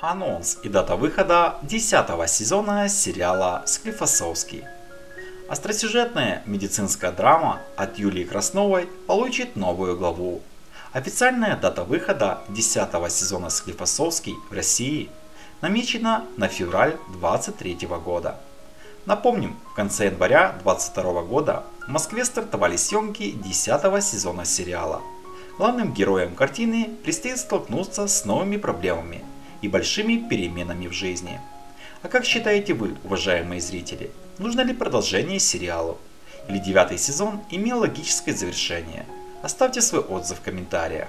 Анонс и дата выхода 10 сезона сериала «Склифосовский». Остросюжетная медицинская драма от Юлии Красновой получит новую главу. Официальная дата выхода 10 сезона «Склифосовский» в России намечена на февраль 2023 года. Напомним, в конце января 2022 года в Москве стартовали съемки 10 сезона сериала. Главным героям картины предстоит столкнуться с новыми проблемами – и большими переменами в жизни. А как считаете вы, уважаемые зрители, нужно ли продолжение сериалу? Или девятый сезон имел логическое завершение? Оставьте свой отзыв в комментариях.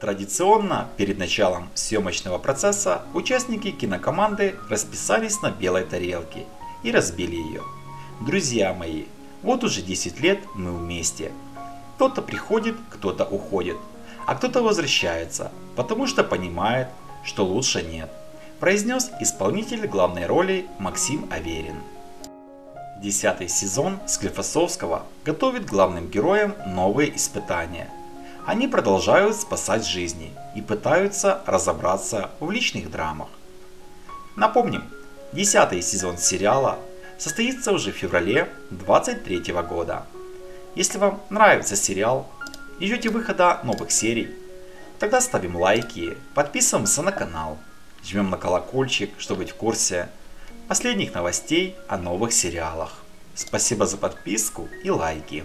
Традиционно, перед началом съемочного процесса, участники кинокоманды расписались на белой тарелке и разбили ее. Друзья мои, вот уже 10 лет мы вместе. Кто-то приходит, кто-то уходит, а кто-то возвращается, потому что понимает, что лучше нет, произнес исполнитель главной роли Максим Аверин. Десятый сезон Склифосовского готовит главным героям новые испытания. Они продолжают спасать жизни и пытаются разобраться в личных драмах. Напомним, десятый сезон сериала состоится уже в феврале 2023 года. Если вам нравится сериал и ждете выхода новых серий, Тогда ставим лайки, подписываемся на канал, жмем на колокольчик, чтобы быть в курсе последних новостей о новых сериалах. Спасибо за подписку и лайки.